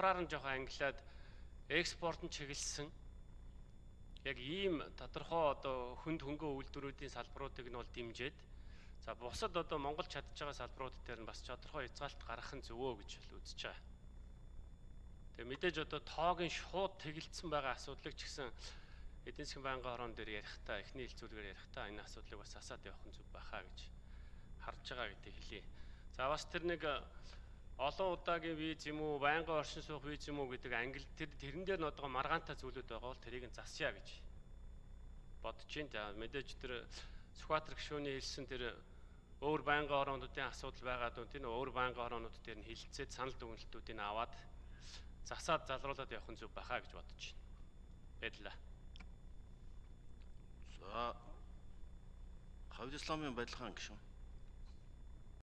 хялбараар нь жоохон ангилаад экспорт нь чиглэсэн яг ийм тодорхой одоо хүнд хөнгөө үйлдвэрүүдийн салбаруудыг нь бол дэмжиж за бусад одоо Монгол чадж байгаа салбарууд дээр нь бас тодорхой хязгаалт гаргах нь зөвөө гэж үзэж байгаа. Тэгээ мэдээж одоо тоогийн шууд тэгэлцсэн байгаа асуудлыг ч гэсэн эдийн засгийн байнгын хорон дээр ярихдаа эхний хэлцүүлгээр ярихдаа энэ асуудлыг бас асаад явах нь зөв байхаа гэж харж байгаа гэдэг хэлье. За бас тэр нэг олон удаагийн виз юм уу, байнгын оршин суух виз юм уу гэдэг англи тэр тэрэн дээр нодгоо маргаантай зүйлүүд байгаа бол тэрийг нь засъя гэж бодож байна. За мэдээж тэр Сүхбаатар гишүүний хэлсэн тэр өөр байнгын ороонуудын асуудал байгаад үн тийм өөр байнгын ороонууд дээр нь хилцээд санал дүгнэлтүүдийг аваад засаад залруулад явах нь зөв бахаа гэж бодож байна. Баярлалаа. За Хавид Исламын байдалхан гишүүн